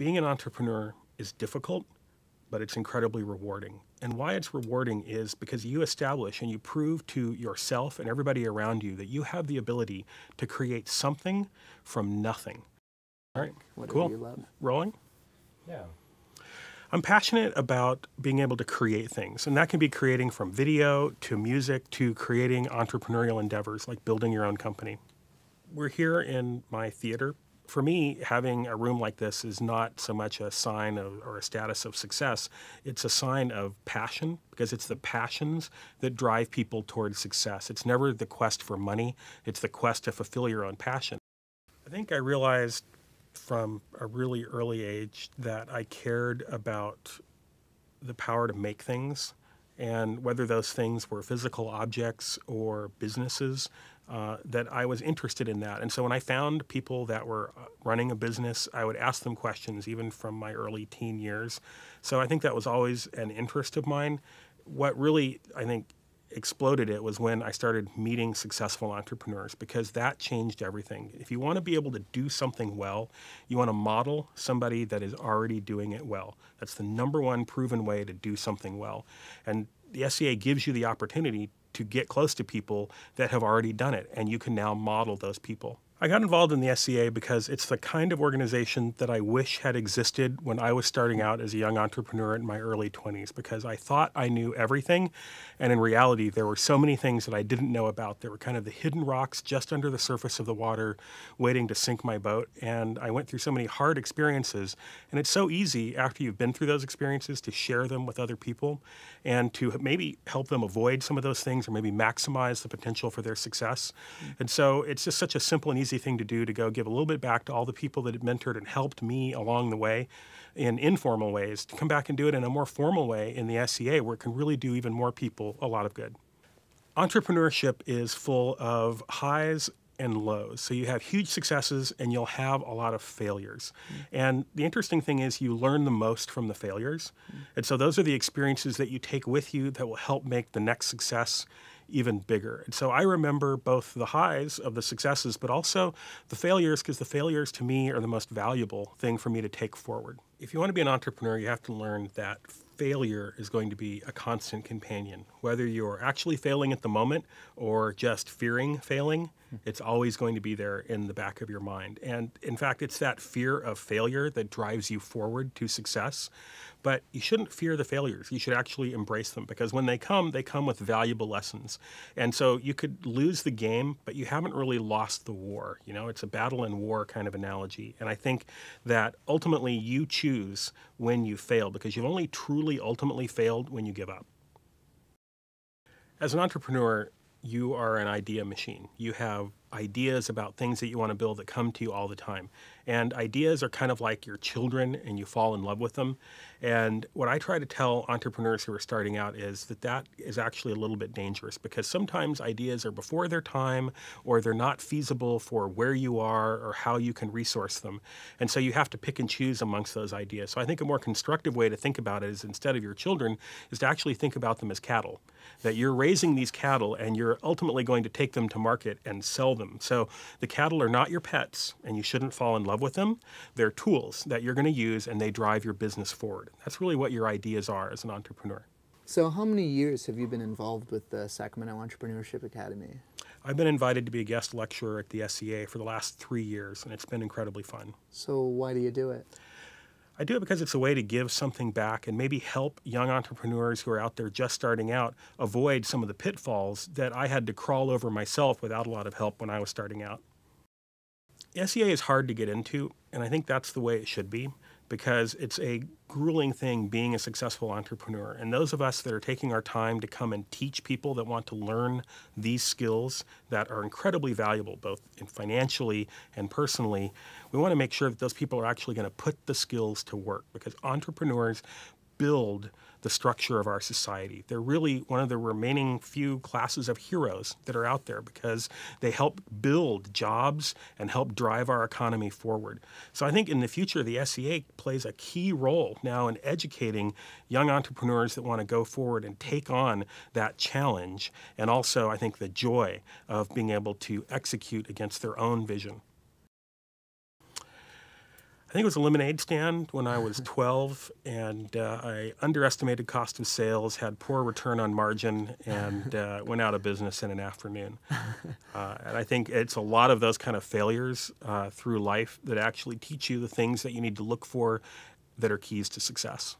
being an entrepreneur is difficult, but it's incredibly rewarding. And why it's rewarding is because you establish and you prove to yourself and everybody around you that you have the ability to create something from nothing. All right, Whatever cool. you love. Rolling. Yeah. I'm passionate about being able to create things, and that can be creating from video to music to creating entrepreneurial endeavors like building your own company. We're here in my theater. For me, having a room like this is not so much a sign of or a status of success. It's a sign of passion because it's the passions that drive people towards success. It's never the quest for money, it's the quest to fulfill your own passion. I think I realized from a really early age that I cared about the power to make things and whether those things were physical objects or businesses, uh, that I was interested in that. And so when I found people that were uh, running a business, I would ask them questions, even from my early teen years. So I think that was always an interest of mine. What really, I think, exploded it was when I started meeting successful entrepreneurs because that changed everything. If you want to be able to do something well, you want to model somebody that is already doing it well. That's the number one proven way to do something well. And the SEA gives you the opportunity to get close to people that have already done it, and you can now model those people. I got involved in the SEA because it's the kind of organization that I wish had existed when I was starting out as a young entrepreneur in my early 20s because I thought I knew everything. And in reality, there were so many things that I didn't know about. There were kind of the hidden rocks just under the surface of the water waiting to sink my boat. And I went through so many hard experiences. And it's so easy after you've been through those experiences to share them with other people and to maybe help them avoid some of those things or maybe maximize the potential for their success. And so it's just such a simple and easy thing to do to go give a little bit back to all the people that had mentored and helped me along the way in informal ways to come back and do it in a more formal way in the SEA where it can really do even more people a lot of good. Entrepreneurship is full of highs and lows. So you have huge successes and you'll have a lot of failures. Mm. And the interesting thing is you learn the most from the failures. Mm. And so those are the experiences that you take with you that will help make the next success even bigger. And so I remember both the highs of the successes, but also the failures, because the failures to me are the most valuable thing for me to take forward. If you want to be an entrepreneur, you have to learn that failure is going to be a constant companion. Whether you're actually failing at the moment or just fearing failing, it's always going to be there in the back of your mind. And in fact, it's that fear of failure that drives you forward to success. But you shouldn't fear the failures. You should actually embrace them because when they come, they come with valuable lessons. And so you could lose the game, but you haven't really lost the war. You know, it's a battle and war kind of analogy. And I think that ultimately you choose when you fail because you've only truly ultimately failed when you give up. As an entrepreneur, you are an idea machine. You have ideas about things that you want to build that come to you all the time. And ideas are kind of like your children and you fall in love with them. And what I try to tell entrepreneurs who are starting out is that that is actually a little bit dangerous because sometimes ideas are before their time or they're not feasible for where you are or how you can resource them. And so you have to pick and choose amongst those ideas. So I think a more constructive way to think about it is instead of your children is to actually think about them as cattle. That you're raising these cattle and you're ultimately going to take them to market and sell them. So the cattle are not your pets and you shouldn't fall in love with them. They're tools that you're going to use and they drive your business forward. That's really what your ideas are as an entrepreneur. So, how many years have you been involved with the Sacramento Entrepreneurship Academy? I've been invited to be a guest lecturer at the SEA for the last three years, and it's been incredibly fun. So, why do you do it? I do it because it's a way to give something back and maybe help young entrepreneurs who are out there just starting out avoid some of the pitfalls that I had to crawl over myself without a lot of help when I was starting out. SEA is hard to get into, and I think that's the way it should be because it's a grueling thing being a successful entrepreneur. And those of us that are taking our time to come and teach people that want to learn these skills that are incredibly valuable, both financially and personally, we want to make sure that those people are actually going to put the skills to work because entrepreneurs build the structure of our society. They're really one of the remaining few classes of heroes that are out there because they help build jobs and help drive our economy forward. So I think in the future, the SEA plays a key role now in educating young entrepreneurs that want to go forward and take on that challenge. And also, I think the joy of being able to execute against their own vision. I think it was a lemonade stand when I was 12, and uh, I underestimated cost of sales, had poor return on margin, and uh, went out of business in an afternoon. Uh, and I think it's a lot of those kind of failures uh, through life that actually teach you the things that you need to look for that are keys to success.